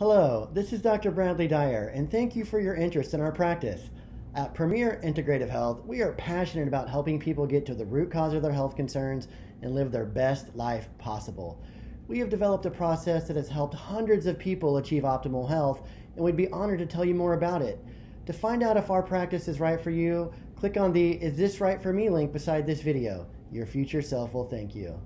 Hello, this is Dr. Bradley Dyer, and thank you for your interest in our practice. At Premier Integrative Health, we are passionate about helping people get to the root cause of their health concerns and live their best life possible. We have developed a process that has helped hundreds of people achieve optimal health, and we'd be honored to tell you more about it. To find out if our practice is right for you, click on the Is This Right for Me link beside this video. Your future self will thank you.